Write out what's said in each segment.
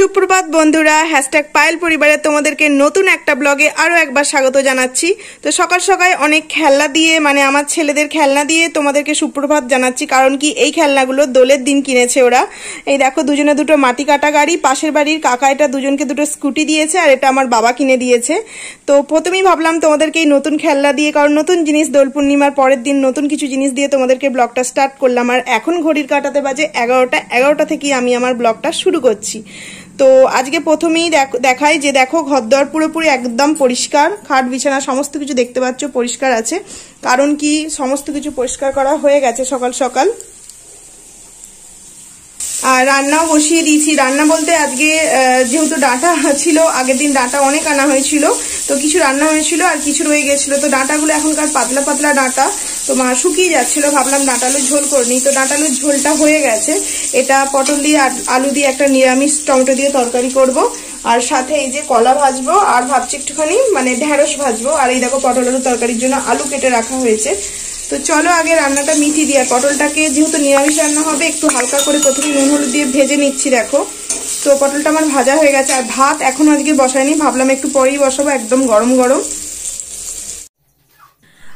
সুপ্রভাত বন্ধুরা হ্যাশট্যাগ পায়েল পরিবারে তোমাদেরকে নতুন একটা ব্লগে আরও একবার স্বাগত জানাচ্ছি। তো সকাল সকাল অনেক খেলনা দিয়ে মানে আমার ছেলেদের খেলনা দিয়ে তোমাদেরকে সুপ্রভাত জানাচ্ছি, কারণ কি এই খেলনাগুলো দোলের দিন কিনেছে ওরা। এই দেখো, দুজনে দুটো মাটি কাটা গাড়ি, পাশের বাড়ির কাকা এটা দুজনকে দুটো স্কুটি দিয়েছে, আর এটা আমার বাবা কিনে দিয়েছে। তো প্রথমেই ভাবলাম তোমাদেরকে এই নতুন খেলনা দিয়ে, কারণ নতুন জিনিস, দোল পূর্ণিমার পরের দিন নতুন কিছু জিনিস দিয়ে তোমাদেরকে ব্লগটা স্টার্ট করলাম। আর এখন ঘড়ির কাটাতে বাজে এগারোটা এগারোটা থেকেই আমি আমার ব্লগটা শুরু করছি। তো আজকে প্রথমেই দেখাই যে দেখো, ঘরদর পুরোপুরি একদম পরিষ্কার। খাট, বিছানা, সমস্ত কিছু দেখতে পাচ্ছ, পরিষ্কার আছে। কারণ কি, সমস্ত কিছু পরিষ্কার করা হয়ে গেছে সকাল সকাল। আর রান্নাও বসিয়ে দিয়েছি। রান্না বলতে আজকে যেহেতু ডাঁটা ছিল, আগের দিন ডাঁটা অনেক আনা হয়েছিল, তো কিছু রান্না হয়েছিল আর কিছু রয়ে গেছিল। তো ডাঁটাগুলো এখনকার পাতলা পাতলা ডাঁটা, তো মা শুকিয়ে যাচ্ছিল, ভাবলাম ডাঁটালুর ঝোল করিনি তো ডাঁটালুর ঝোলটা হয়ে গেছে। এটা পটল দিয়ে আলু দিয়ে একটা নিরামিষ টমেটো দিয়ে তরকারি করব। আর সাথে এই যে কলা ভাজবো, আর ভাবছি একটুখানি মানে ঢেঁড়স ভাজবো। আর এই দেখো পটল আলু তরকারির জন্য আলু কেটে রাখা হয়েছে। তো চলো আগে রান্নাটা মিটি দিয়ে পটলটাকে যেহেতু নিরামিষ রান্না হবে, একটু হালকা করে প্রথমে নুন হলুদ দিয়ে ভেজে নিচ্ছি, দেখো। তো পটলটা আমার ভাজা হয়ে গেছে, আর ভাত এখন আজকে বসায়নি, ভাবলাম একটু পরেই বসাবো, একদম গরম গরম।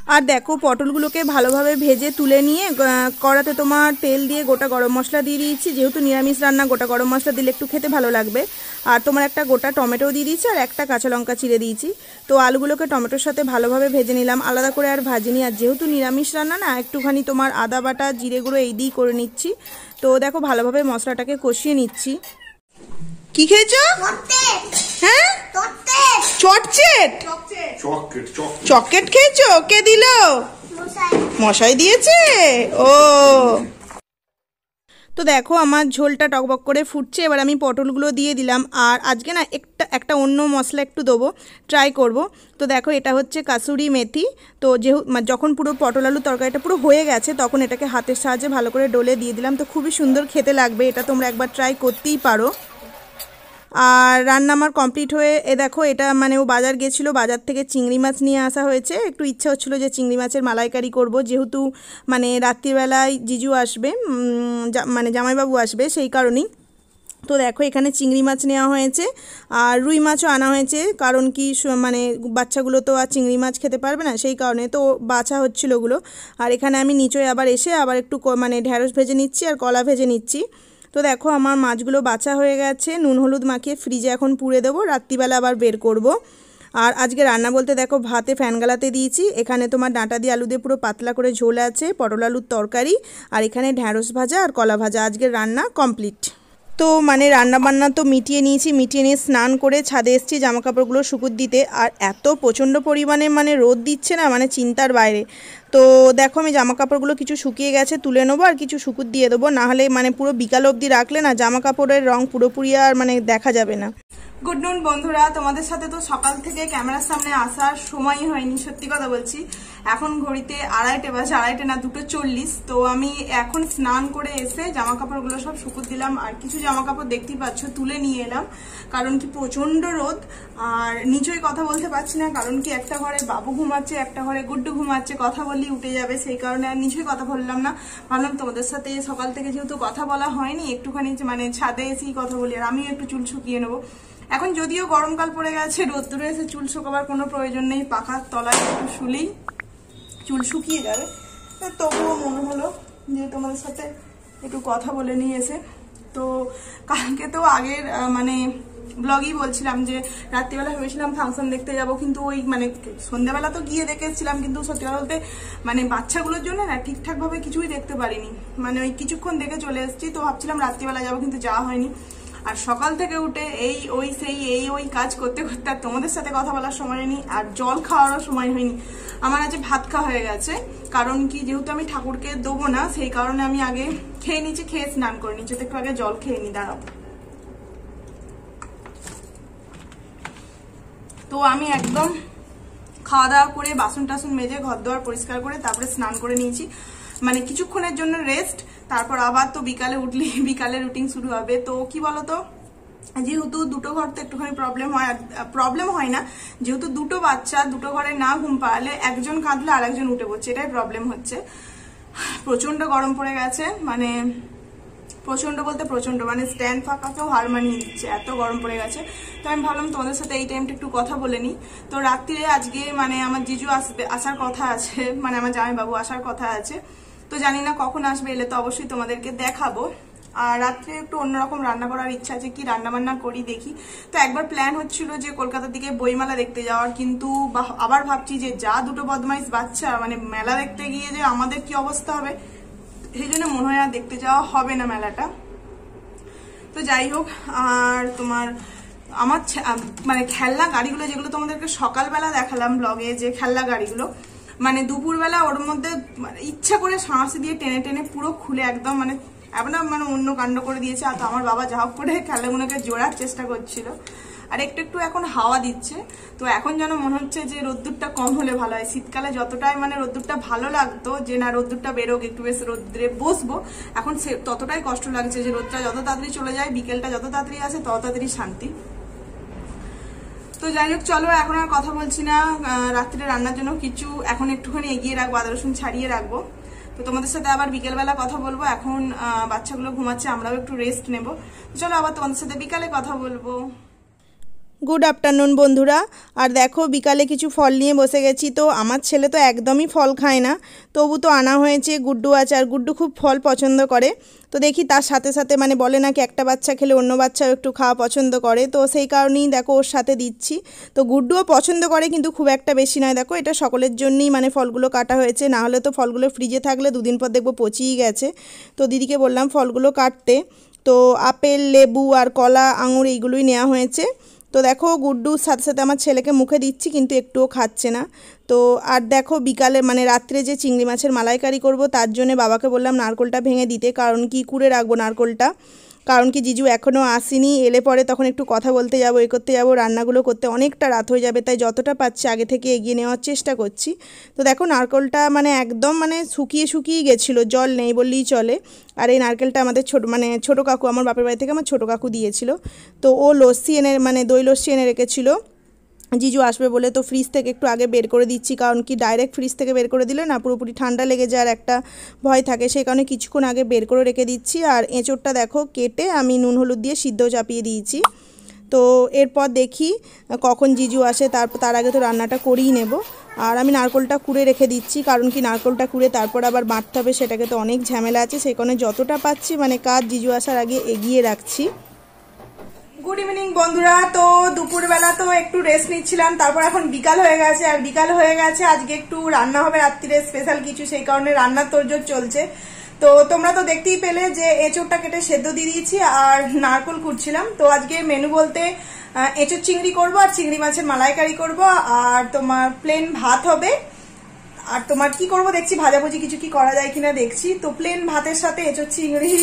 আর দেখো, পটলগুলোকে ভালোভাবে ভেজে তুলে নিয়ে কড়াতে তোমার তেল দিয়ে গোটা গরম মশলা দিয়ে দিয়েছি। যেহেতু নিরামিষ রান্না, গোটা গরম মশলা দিলে একটু খেতে ভালো লাগবে। আর তোমার একটা গোটা টমেটো দিয়ে দিয়েছি আর একটা কাঁচা লঙ্কা চিড়ে দিয়েছি। তো আলুগুলোকে টমেটোর সাথে ভালোভাবে ভেজে নিলাম। আলাদা করে আর ভাজিনি আর যেহেতু নিরামিষ রান্না না, একটুখানি তোমার আদা বাটা, জিরে গুঁড়ো এই দিয়েই করে নিচ্ছি। তো দেখো, ভালোভাবে মশলাটাকে কষিয়ে নিচ্ছি। কি খেয়েছো? হ্যাঁ? চটচেট চকলেট খেয়েছো? কে দিল? মশাই। দিয়েছে? ও। তো দেখো আমার ঝোলটা টকবক করে ফুটছে এবার আমি পটলগুলো দিয়ে দিলাম। আর আজকে না একটা একটা অন্য মশলা একটু দেবো ট্রাই করব। তো দেখো এটা হচ্ছে কাসুরি মেথি। তো যেহেতু যখন পুরো পটল আলু তরকারিটা পুরো হয়ে গেছে তখন এটাকে হাতের সাহায্যে ভালো করে ডলে দিয়ে দিলাম। তো খুবই সুন্দর খেতে লাগবে এটা তোমরা একবার ট্রাই করতেই পারো। আর রান্না আমার কমপ্লিট হয়ে, এ দেখো এটা মানে ও বাজার গেছিল, বাজার থেকে চিংড়ি মাছ নিয়ে আসা হয়েছে। একটু ইচ্ছা হচ্ছিল যে চিংড়ি মাছের মালাইকারি করব, যেহেতু মানে রাত্রিবেলায় জিজু আসবে মানে জামাইবাবু আসবে সেই কারণেই। তো দেখো এখানে চিংড়ি মাছ নেওয়া হয়েছে, আর রুই মাছও আনা হয়েছে, কারণ কি মানে বাচ্চাগুলো তো আর চিংড়ি মাছ খেতে পারবে না, সেই কারণে তো বাছা হচ্ছিল ওগুলো। আর এখানে আমি নিচে আবার এসে আবার একটু মানে ঢ্যাঁড়স ভেজে নিচ্ছি আর কলা ভেজে নিচ্ছি। তো দেখো আমার মাছগুলো বাছা হয়ে গেছে। নুন, হলুদ মাখিয়ে ফ্রিজে এখন পুড়ে দেবো। রাত্রিবেলা আবার বের করব। আর আজকে রান্না বলতে দেখো, ভাতে ফ্যান গালাতে দিয়েছি। এখানে তোমার ডাঁটা দিয়ে আলু দিয়ে পুরো পাতলা করে ঝোল আছে, পটল আলুর তরকারি, আর এখানে ঢ্যাঁড়স ভাজা আর কলা ভাজা। আজকের রান্না কমপ্লিট তো মানে রান্না বান্না তো মিটিয়ে নিয়েছি, মিটিয়ে নিয়ে স্নান করে ছাদে এসেছি জামা কাপড়গুলো শুকুর দিতে। আর এত প্রচণ্ড পরিমাণে মানে রোদ দিচ্ছে না মানে চিন্তার বাইরে। তো দেখো আমি জামা কাপড়গুলো কিছু শুকিয়ে গেছে, তুলে নেব আর কিছু শুকুর দিয়ে দেবো। নাহলে মানে পুরো বিকাল অবধি রাখলে না জামা কাপড়ের রং পুরোপুরি আর মানে দেখা যাবে না। গুড নুন বন্ধুরা। তোমাদের সাথে তো সকাল থেকে ক্যামেরার সামনে আসার সময় হয়নি, সত্যি কথা বলছি। এখন ঘড়িতে আড়াইটে বাজে, আড়াইটে না, দুটো চল্লিশ। তো আমি এখন স্নান করে এসে জামা কাপড়গুলো সব শুকুর দিলাম, আর কিছু জামা কাপড় দেখতেই পাচ্ছ, তুলে নিয়ে এলাম। কারণ কি প্রচণ্ড রোদ, আর নিচই কথা বলতে পারছি না, কারণ কি একটা ঘরে বাবু ঘুমাচ্ছে, একটা ঘরে গুড্ডু ঘুমাচ্ছে, কথা বললেই উঠে যাবে, সেই কারণে আর নিচই কথা বললাম না। ভাবলাম তোমাদের সাথে সকাল থেকে যেহেতু কথা বলা হয়নি, একটুখানি মানে ছাদে এসেই কথা বলি, আর আমিও একটু চুল শুকিয়ে নেব। এখন যদিও গরমকাল পড়ে গেছে, রোদ্দুরে এসে চুল শুকাবার কোনো প্রয়োজন নেই পাখার তলায় একটু শুলেই চুল শুকিয়ে যাবে। তবুও মনে হলো যে তোমাদের সাথে একটু কথা বলে নিয়ে এসে। তো কালকে তো আগের মানে ব্লগই বলছিলাম যে রাত্রিবেলা ভেবেছিলাম ফাংশন দেখতে যাব, কিন্তু ওই মানে সন্ধ্যাবেলা তো গিয়ে দেখেছিলাম কিন্তু সত্যি কথা বলতে মানে বাচ্চাগুলোর জন্য না ঠিকঠাকভাবে কিছুই দেখতে পারিনি। মানে ওই কিছুক্ষণ দেখে চলে এসেছি, তো ভাবছিলাম রাত্রিবেলা যাব, কিন্তু যাওয়া হয়নি। আর সকাল থেকে উঠে এই, ওই, সেই, এই, ওই কাজ করতে করতে আর তোমাদের সাথে কথা বলার সময় হয়নি, আর জল খাওয়ারও সময় হয়নি। আমার আজ ভাত খাওয়া হয়ে গেছে, কারণ কি যেহেতু আমি ঠাকুরকে দেবো না, সেই কারণে আমি আগে খেয়ে নিচ্ছি, খেয়ে স্নান করে নিচ্ছি একটু আগে জল খেয়ে নি, দাঁড়াও। তো আমি একদম খাওয়া দাওয়া করে বাসন টাসন মেজে, ঘর দোয়ার পরিষ্কার করে তারপরে স্নান করে নিয়েছি। মানে কিছুক্ষণের জন্য রেস্ট তারপর আবার তো বিকালে উঠলে, বিকালে রুটিন শুরু হবে। তো কি বলতো, যেহেতু দুটো ঘর তো একটুখানি প্রবলেম হয় প্রবলেম হয় না, যেহেতু দুটো বাচ্চা, দুটো ঘরে না ঘুম পাড়ালে একজন কাঁদলে আর একজন উঠে পড়ছে, এটাই প্রবলেম হচ্ছে। প্রচণ্ড গরম পড়ে গেছে মানে প্রচণ্ড বলতে প্রচণ্ড মানে স্ট্যান্ড ফাঁকাকেও হার মানিয়ে দিচ্ছে এত গরম পড়ে গেছে। তো আমি ভাবলাম তোমাদের সাথে এই টাইমটা একটু কথা বলে নিই। তো রাত্রিরে আজকে মানে আমার জিজু আসবে, আসার কথা আছে মানে আমার জামাইবাবু আসার কথা আছে। তো জানি না কখন আসবে, এলে তো অবশ্যই তোমাদেরকে দেখাবো। আর রাত্রে একটু অন্যরকম রান্না করার ইচ্ছা আছে, কি রান্না বান্না করি দেখি। তো একবার প্ল্যান হচ্ছিল যে কলকাতার দিকে বইমেলা দেখতে যাওয়ার, কিন্তু আবার ভাবছি যে যা দুটো বদমাইশ বাচ্চা মানে মেলা দেখতে গিয়ে যে আমাদের কি অবস্থা হবে, সেই জন্য মনে হয় আর দেখতে যাওয়া হবে না মেলাটা। তো যাই হোক, আর তোমার, আমার মানে খেলনা গাড়িগুলো যেগুলো তোমাদেরকে সকালবেলা দেখালাম ব্লগে যে খেলনা গাড়িগুলো মানে দুপুরবেলা ওর মধ্যে মানে ইচ্ছা করে সাঁড়াশি দিয়ে টেনে টেনে পুরো খুলে একদম মানে এমন মানে অন্য কাণ্ড করে দিয়েছে। আর তো আমার বাবা যা করে খেলাগুলোকে জোড়ার চেষ্টা করছিল। আর একটু একটু এখন হাওয়া দিচ্ছে। তো এখন যেন মনে হচ্ছে যে রোদ্দুরটা কম হলে ভালো হয়। শীতকালে যতটাই মানে রোদ্দুরটা ভালো লাগতো, যে না রোদ্দুরটা বেরোক, একটু বেশ রোদ্রে বসবো, এখন সে ততটাই কষ্ট লাগছে যে রোদটা যত তাড়াতাড়ি চলে যায়, বিকেলটা যত তাড়াতাড়ি আসে তত তাড়াতাড়ি শান্তি। তো যাই হোক, চলো, এখন আর কথা বলছি না। রাত্রে রান্নার জন্য কিছু এখন একটুখানি এগিয়ে রাখব, আদা রসুন ছাড়িয়ে রাখব। তো তোমাদের সাথে আবার বিকেলবেলা কথা বলব। এখন বাচ্চাগুলো ঘুমাচ্ছে, আমরাও একটু রেস্ট নেব। চলো, আবার তোমাদের সাথে বিকালে কথা বলব। গুড আফটারনুন বন্ধুরা। আর দেখো, বিকালে কিছু ফল নিয়ে বসে গেছি। তো আমার ছেলে তো একদমই ফল খায় না। তবু তো আনা হয়েছে গুড্ডু আছে আর গুড্ডু খুব ফল পছন্দ করে। তো দেখি তার সাথে সাথে মানে বলে নাকি একটা বাচ্চা খেলে অন্য বাচ্চাও একটু খাওয়া পছন্দ করে। তো সেই কারণেই দেখো, ওর সাথে দিচ্ছি। তো গুড্ডুও পছন্দ করে, কিন্তু খুব একটা বেশি নয়। দেখো, এটা সকলের জন্যই মানে ফলগুলো কাটা হয়েছে। না হলে তো ফলগুলো ফ্রিজে থাকলে দুদিন পর দেখব পচিয়ে গেছে। তো দিদিকে বললাম, ফলগুলো কাটতে। তো আপেল, লেবু আর কলা, আঙুর এইগুলোই নেওয়া হয়েছে। তো দেখো গুড্ডুর সাথে সাথে আমার ছেলেকে মুখে দিচ্ছি, কিন্তু একটুও খাচ্ছে না। তো আর দেখো বিকালে মানে রাত্রে যে চিংড়ি মাছের মালাইকারি করব, তার জন্য বাবাকে বললাম নারকোলটা ভেঙে দিতে, কারণ কি কুড়ে রাখব নারকোলটা? কারণ কি জিজু এখনও আসেনি, এলে পরে তখন একটু কথা বলতে যাব, এ করতে যাব, রান্নাগুলো করতে অনেকটা রাত হয়ে যাবে, তাই যতটা পাচ্ছি আগে থেকে এগিয়ে নেওয়ার চেষ্টা করছি। তো দেখো নারকলটা মানে একদম মানে শুকিয়ে শুকিয়ে গেছিল, জল নেই বললেই চলে। আর এই নারকেলটা আমাদের ছোট মানে ছোটো কাকু, আমার বাপের বাড়ি থেকে আমার ছোটো কাকু দিয়েছিল। তো ও লস্যি এনে মানে দই লস্যি এনে রেখেছিলো। জিজু আসবে বলে তো ফ্রিজ থেকে একটু আগে বের করে দিচ্ছি, কারণ কি ডাইরেক্ট ফ্রিজ থেকে বের করে দিলে না পুরোপুরি ঠান্ডা লেগে যাওয়ার একটা ভয় থাকে। সেই কারণে কিছুক্ষণ আগে বের করে রেখে দিচ্ছি। আর এঁচোড়টা দেখো কেটে আমি নুন হলুদ দিয়ে সিদ্ধ চাপিয়ে দিয়েছি। তো এরপর দেখি কখন জিজু আসে তারপর তার আগে তো রান্নাটা করেই নেব। আর আমি নারকোলটা কুড়ে রেখে দিচ্ছি, কারণ কি নারকোলটা কুড়ে তারপর আবার বাঁটতে হবে, সেটাকে তো অনেক ঝামেলা আছে। সেই কারণে যতটা পাচ্ছি মানে কাজ জিজু আসার আগে এগিয়ে রাখছি। গুড ইভিনিং বন্ধুরা। তো দুপুরবেলা তো একটু রেস্ট নিচ্ছিলাম, তারপর এখন বিকাল হয়ে গেছে, আর বিকাল হয়ে গেছে, আজকে একটু রান্না হবে রাত্রিরে স্পেশাল কিছু, সেই কারণে রান্নার তোরজোর চলছে। তো তোমরা তো দেখতেই পেলে যে এঁচোরটা কেটে সেদ্ধ দিয়ে দিয়েছি, আর নারকল কুটছিলাম। তো আজকে মেনু বলতে এঁচোর চিংড়ি করব, আর চিংড়ি মাছের মালাইকারি করব, আর তোমার প্লেন ভাত হবে। আর তোমার কি করব দেখছি, ভাজাভুজি কিছু কি করা যায় কিনা দেখছি। তো প্লেন ভাতের সাথে এঁচোর চিংড়ি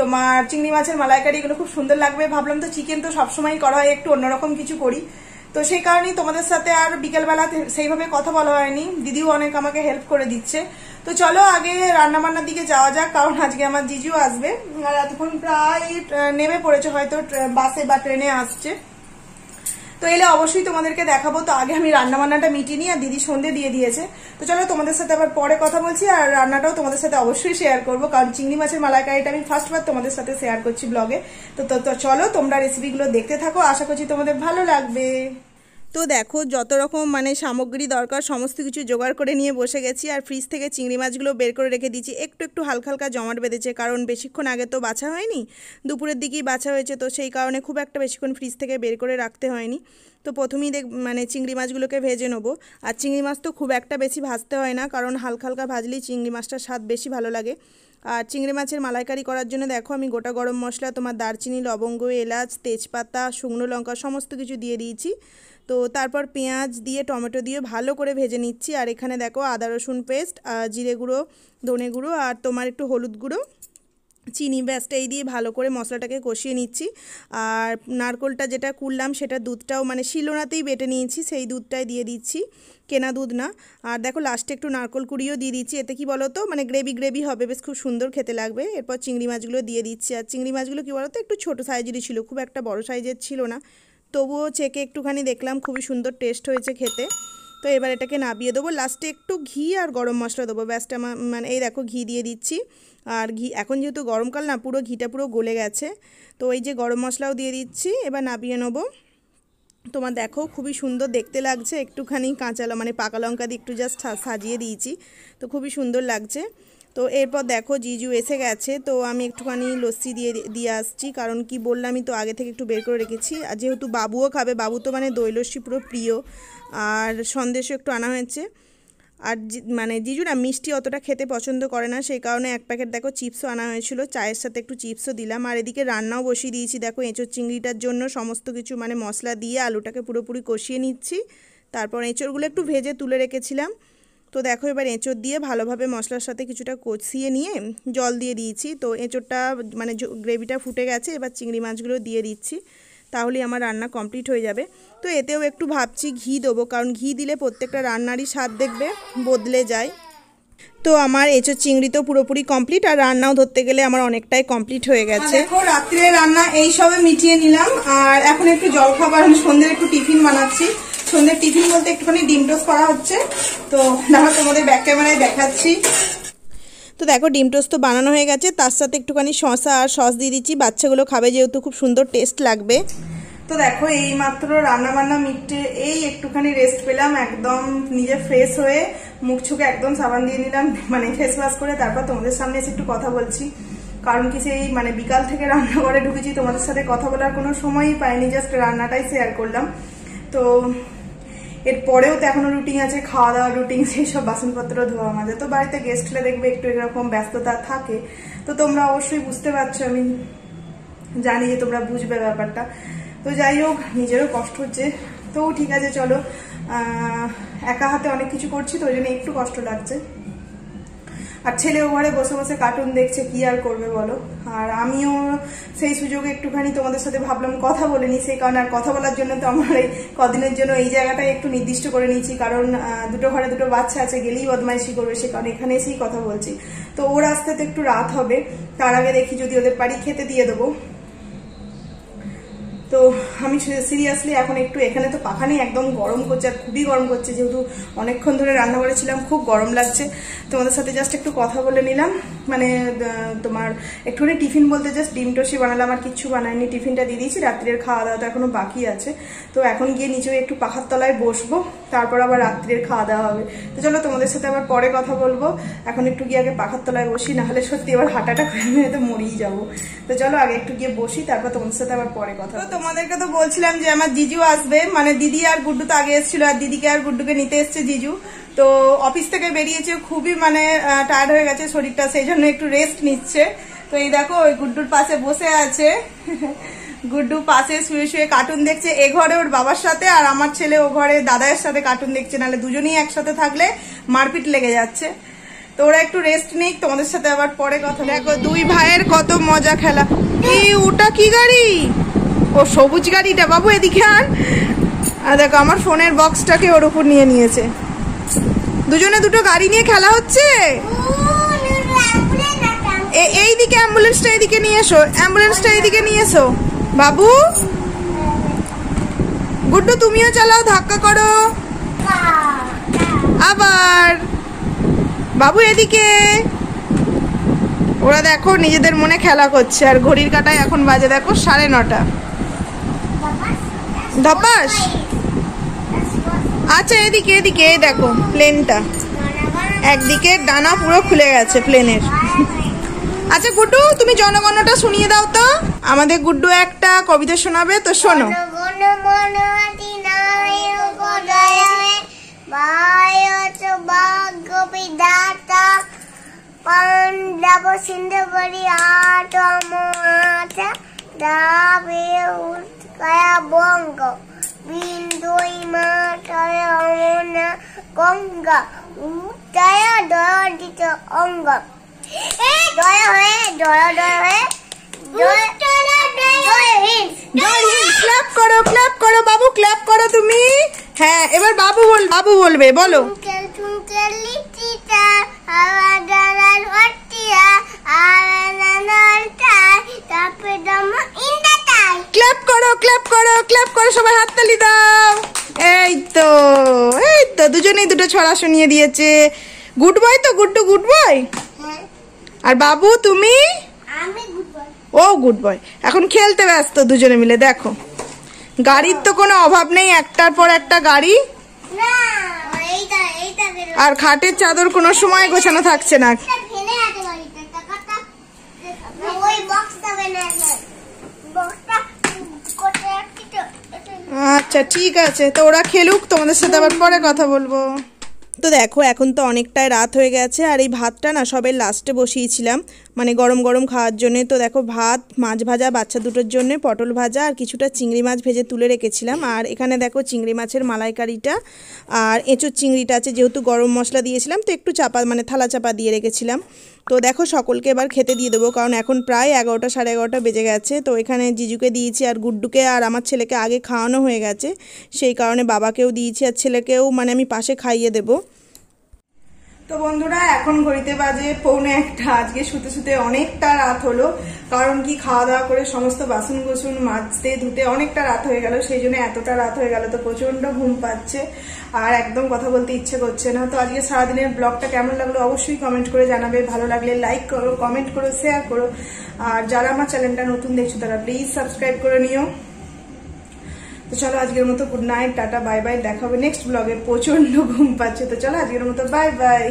তোমার চিংড়ি মাছের মালাইকারি এগুলো খুব সুন্দর লাগবে। ভাবলাম তো চিকেন তো সবসময় করা হয়, একটু অন্যরকম কিছু করি। তো সেই কারণেই তোমাদের সাথে আর বিকেলবেলা সেইভাবে কথা বলা হয়নি। দিদিও অনেক আমাকে হেল্প করে দিচ্ছে। তো চলো আগে রান্নাবান্নার দিকে যাওয়া যাক, কারণ আজকে আমার জিজু আসবে। আর এতক্ষণ প্রায় নেমে পড়েছে হয়তো বাসে বা ট্রেনে আসছে। তো এলে অবশ্যই তোমাদেরকে দেখাবো। তো আগে আমি রান্না বান্নাটা মিটিয়ে নিই আর দিদি সন্ধে দিয়ে দিয়েছে। তো চলো তোমাদের সাথে আবার পরে কথা বলছি আর রান্নাটাও তোমাদের সাথে অবশ্যই শেয়ার করব। কারণ চিংড়ি মাছের মালাইকারিটা আমি ফার্স্টবার তোমাদের সাথে শেয়ার করছি ব্লগে তো তো চলো তোমরা রেসিপিগুলো দেখতে থাকো। আশা করছি তোমাদের ভালো লাগবে। তো দেখো, যত রকম মানে সামগ্রী দরকার, সমস্ত কিছু জোগাড় করে নিয়ে বসে গেছি আর ফ্রিজ থেকে চিংড়ি মাছগুলো বের করে রেখে দিয়েছি। একটু একটু হালকা হালকা জমাট বেঁধেছে, কারণ বেশিক্ষণ আগে তো বাছা হয়নি, দুপুরের দিকেই বাছা হয়েছে, তো সেই কারণে খুব একটা বেশিক্ষণ ফ্রিজ থেকে বের করে রাখতে হয়নি। তো প্রথমেই দেখ মানে চিংড়ি মাছগুলোকে ভেজে নেব। আর চিংড়ি মাছ তো খুব একটা বেশি ভাজতে হয় না, কারণ হালকা হালকা ভাজলেই চিংড়ি মাছটার স্বাদ বেশি ভালো লাগে। আর চিংড়ি মাছের মালাইকারি করার জন্য দেখো, আমি গোটা গরম মশলা, তোমার দারচিনি, লবঙ্গ, এলাচ, তেজপাতা, শুকনো লঙ্কা, সমস্ত কিছু দিয়ে দিয়েছি। তো তারপর পেঁয়াজ দিয়ে, টমেটো দিয়ে ভালো করে ভেজে নিচ্ছি। আর এখানে দেখো আদা, রসুন পেস্ট জিরে গুঁড়ো, ধনে গুঁড়ো আর তোমার একটু হলুদ গুঁড়ো, চিনি ব্যাসটা এই দিয়ে ভালো করে মশলাটাকে কষিয়ে নিচ্ছি। আর নারকোলটা যেটা করলাম সেটা দুধটাও মানে শিলোনাতেই বেটে নিয়েছি, সেই দুধটাই দিয়ে দিচ্ছি। কেনা দুধ না। আর দেখো লাস্টে একটু নারকোল কুড়িও দিয়ে দিচ্ছি। এতে কি বলো তো মানে গ্রেভি গ্রেভি হবে, বেশ খুব সুন্দর খেতে লাগবে। এরপর চিংড়ি মাছগুলো দিয়ে দিচ্ছি। আর চিংড়ি মাছগুলো কী বলো তো একটু ছোটো সাইজেরই ছিল, খুব একটা বড় সাইজের ছিল না। তবুও চেকে একটুখানি দেখলাম, খুবই সুন্দর টেস্ট হয়েছে খেতে। তো এবার এটাকে নাবিয়ে দেবো। লাস্টে একটু ঘি আর গরম মশলা দেবো। ব্যাসটা মানে এই দেখো ঘি দিয়ে দিচ্ছি। আর ঘি, এখন যেহেতু গরমকাল না, পুরো ঘিটা পুরো গলে গেছে। তো এই যে গরম মশলাও দিয়ে দিচ্ছি, এবার নাবিয়ে নেব। তোমার দেখো খুবই সুন্দর দেখতে লাগছে। একটুখানি কাঁচা মানে পাকা লঙ্কা দিয়ে একটু জাস্ট সাজিয়ে দিয়েছি। তো খুবই সুন্দর লাগছে। তো এরপর দেখো জিজু এসে গেছে, তো আমি একটুখানি লস্যি দিয়ে দিয়ে আসছি। কারণ কি বললামই তো আগে থেকে একটু বের করে রেখেছি। আর যেহেতু বাবুও খাবে, বাবু তো মানে দই লস্যি পুরো প্রিয়। আর সন্দেশও একটু আনা হয়েছে। আর মানে জিজু না মিষ্টি অতটা খেতে পছন্দ করে না, সেই কারণে এক প্যাকেট দেখো চিপসও আনা হয়েছিল। চায়ের সাথে একটু চিপসও দিলাম। আর এদিকে রান্নাও বসিয়ে দিয়েছি। দেখো এঁচোর চিংড়িটার জন্য সমস্ত কিছু মানে মশলা দিয়ে আলুটাকে পুরোপুরি কষিয়ে নিচ্ছি। তারপর এঁচোড়গুলো একটু ভেজে তুলে রেখেছিলাম। তো দেখো এবার এঁচোড় দিয়ে ভালোভাবে মশলার সাথে কিছুটা কষিয়ে নিয়ে জল দিয়ে দিয়েছি। তো এঁচোড়টা মানে গ্রেভিটা ফুটে গেছে এবার চিংড়ি মাছগুলো দিয়ে দিচ্ছি। তাহলেই আমার রান্না কমপ্লিট হয়ে যাবে। তো এতেও একটু ভাবছি ঘি দেবো কারণ ঘি দিলে প্রত্যেকটা রান্নারই স্বাদ দেখবে বদলে যায়। তো আমার এঁচো চিংড়ি তো পুরোপুরি কমপ্লিট আর রান্নাও ধরতে গেলে আমার অনেকটাই কমপ্লিট হয়ে গেছে। দেখো রাত্রে রান্না এই সবে মিটিয়ে নিলাম আর এখন একটু জল খাবার আমি সন্ধ্যের একটু টিফিন বানাচ্ছি। সন্ধ্যের টিফিন বলতে একটুখানি ডিম টোস্ট করা হচ্ছে। তো দেখো তোমাদের ব্যাক ক্যামেরায় দেখাচ্ছি। তো দেখো ডিম টোস্ট তো বানানো হয়ে গেছে। তার সাথে একটুখানি শসা আর সস দিয়ে দিচ্ছি। বাচ্চাগুলো খাবে যেহেতু খুব সুন্দর টেস্ট লাগবে। তো দেখো এই মাত্র রান্না বান্না মিটে এই একটুখানি রেস্ট পেলাম। একদম নিজে ফ্রেশ হয়ে মুখ ছুকে একদম সাবান দিয়ে নিলাম মানে ফেস ওয়াশ করে তারপর তোমাদের সামনে এসে একটু কথা বলছি। কারণ কি সেই মানে বিকাল থেকে রান্নাঘরে ঢুকেছি তোমাদের সাথে কথা বলার কোনো সময়ই পাইনি জাস্ট রান্নাটাই শেয়ার করলাম। তো এরপরেও তো এখনও রুটিন আছে খাওয়া দাওয়া রুটিন সেই সব বাসনপত্র ধোয়া মাঝে তো বাড়িতে গেস্ট হলে দেখবে একটু এরকম ব্যস্ততা থাকে। তো তোমরা অবশ্যই বুঝতে পারছ, আমি জানি যে তোমরা বুঝবে ব্যাপারটা। তো যাই হোক, নিজেরও কষ্ট হচ্ছে। তো ঠিক আছে, চলো। একা হাতে অনেক কিছু করছি, তো ওই জন্য একটু কষ্ট লাগছে। আর ছেলেও ঘরে বসে বসে কার্টুন দেখছে, কি আর করবে বলো? আর আমিও সেই সুযোগে একটুখানি তোমাদের সাথে ভাবলাম কথা বলে নি সেই কারণে আর কথা বলার জন্য তো আমার এই কদিনের জন্য এই জায়গাটাই একটু নির্দিষ্ট করে নিয়েছি, কারণ দুটো ঘরে দুটো বাচ্চা আছে, গেলেই বদমাইশি করবে, সে কারণে এখানে এসেই কথা বলছি। তো ওর আসতে তো একটু রাত হবে, তার আগে দেখি যদি ওদের বাড়ি খেতে দিয়ে দেবো। তো আমি সিরিয়াসলি এখন একটু এখানে তো পাখা নেই, একদম গরম করছে আর খুবই গরম করছে। যেহেতু অনেকক্ষণ ধরে রান্না করেছিলাম খুব গরম লাগছে। তোমাদের সাথে জাস্ট একটু কথা বলে নিলাম। মানে তোমার একটুখানি টিফিন বলতে জাস্ট ডিম টসি বানালাম, আর কিচ্ছু বানায়নি টিফিনটা দিয়ে দিয়েছি, রাত্রের খাওয়া দাওয়া তো এখনও বাকি আছে। তো এখন গিয়ে নিচে একটু পাখার তলায় বসবো, তারপর আবার রাত্রের খাওয়া দাওয়া হবে। তো চলো তোমাদের সাথে আবার পরে কথা বলব। এখন একটু গিয়ে আগে পাখার তলায় বসি, নাহলে সত্যি এবার হাঁটাটা করে তো মরেই যাব। তো চলো আগে একটু গিয়ে বসি, তারপর তোমাদের সাথে আবার পরে কথা তোমাদেরকে তো বলছিলাম যে আমার জিজু আসবে। মানে দিদি আর গুড্ডু তো আগে এসেছিল আর দিদিকে আর গুড্ডুকে নিতে এসছে জিজু। তো অফিস থেকে বেরিয়েছে, খুবই মানে টায়ার্ড হয়ে গেছে শরীরটা, সেই জন্য একটু রেস্ট নিচ্ছে। তো এই দেখো, ওই গুড্ডুর পাশে বসে আছে। গুড্ডু পাশে শুয়ে শুয়ে কার্টুন দেখছে, এ ঘরে ওর বাবার সাথে আর আমার ছেলে ও ঘরে দাদায়ের সাথে কার্টুন দেখছে। নাহলে দুজনেই একসাথে থাকলে মারপিট লেগে যাচ্ছে। তো ওরা একটু রেস্ট নেই তোমাদের সাথে আবার পরে কথা দেখো, দুই ভাইয়ের কত মজা খেলা। এই, ওটা কি গাড়ি? ও সবুজ গাড়িটা, বাবু এদিকে আন। আর দেখো, আমার ফোনের বক্সটাকে ওর উপর নিয়ে নিয়েছে। দুজনে দুটো গাড়ি নিয়ে খেলা হচ্ছে? এই দিকে অ্যাম্বুলেন্সটা এদিকে নিয়ে এসো, অ্যাম্বুলেন্সটা এদিকে নিয়ে এসো। বাবু? গুড্ডু, তুমিও চালাও, ধাক্কা করো। আবার। বাবু, এদিকে। ওরা দেখো, নিজেদের মনে খেলা করছে। আর ঘড়ির কাটায় এখন বাজে, দেখো, সাড়ে নটা। ধপাস? আচ্ছা এদিকে এদিকে, এই দেখো প্লেনটা একদিকে ডানা পুরো খুলে গেছে প্লেনের আচ্ছা গুড্ডু, তুমি জনগণটা শুনিয়ে দাও তো। আমাদের গুড্ডু একটা কবিতা শোনাবে, তো শোনো। দাবে উৎকায়া বঙ্গ বিন্দুই মাতায় অমনা গঙ্গা। উত্তায়া দয়দিত অঙ্গ। দয়া হয়ে দয়া দয়া হয়ে করো ক্ল্যাপ করো বাবু ক্ল্যাপ করো তুমি। হ্যাঁ এবার বাবু বল বাবু বলবে বলো। ক্ল্যাপ করো ক্ল্যাপ করো ক্ল্যাপ করো সবাই হাততালি দাও। এই তো এই তো দুজনেই দুটো ছড়া শুনিয়ে দিয়েছে। গুড বয় তো গুড্ডু গুড বয় হ্যাঁ আর বাবু তুমি? আমি গুড বয় ও গুড বয় এখন খেলতে ব্যস্ত দুজনে মিলে দেখো। গাড়ির তো কোনো অভাব নেই একটার পর একটা গাড়ি। না এইটা এইটা বেরো আর খাটের চাদর কোনো সময় গোছানো থাকছে না। আচ্ছা ঠিক আছে। তো ওরা খেলুক, তোমাদের সাথে আবার পরে কথা বলব। তো দেখো, এখন তো অনেকটাই রাত হয়ে গেছে, আর এই ভাতটা না সবের লাস্টে বসিয়েছিলাম মানে গরম গরম খাওয়ার জন্যে। তো দেখো, ভাত, মাছ ভাজা, বাচ্চা দুটোর জন্য, পটল ভাজা আর কিছুটা চিংড়ি মাছ ভেজে তুলে রেখেছিলাম। আর এখানে দেখো, চিংড়ি মাছের মালাইকারিটা আর এঁচোর চিংড়িটা আছে, যেহেতু গরম মশলা দিয়েছিলাম, তো একটু চাপা মানে থালা চাপা দিয়ে রেখেছিলাম। তো দেখো সকলকে এবার খেতে দিয়ে দেবো, কারণ এখন প্রায় এগারোটা, সাড়ে এগারোটা বেজে গেছে। তো এখানে জিজুকে দিয়েছি আর গুড্ডুকে আর আমার ছেলেকে আগে খাওয়ানো হয়ে গেছে। সেই কারণে বাবাকেও দিয়েছি আর ছেলেকেও মানে আমি পাশে খাইয়ে দেবো। তো বন্ধুরা, এখন ঘড়িতে বাজে পৌনে একটা। আজকে শুতে শুতে অনেকটা রাত হলো, কারণ কি খাওয়া দাওয়া করে সমস্ত বাসন কুসুন মাজতে ধুতে অনেকটা রাত হয়ে গেল, সেই জন্য এতটা রাত হয়ে গেল, তো প্রচণ্ড ঘুম পাচ্ছে আর একদম কথা বলতে ইচ্ছে করছে না। তো আজকে সারাদিনের ব্লগটা কেমন লাগল অবশ্যই কমেন্ট করে জানাবে। ভালো লাগলে লাইক করো কমেন্ট করো শেয়ার করো। আর যারা আমার চ্যানেলটা নতুন দেখছ, তারা প্লিজ সাবস্ক্রাইব করে নিও। তো চলো আজকের মতো good night tata bye bye দেখা হবে নেক্সট ব্লগে প্রচণ্ড ঘুম পাচ্ছে। তো চলো আজকের মতো বাই বাই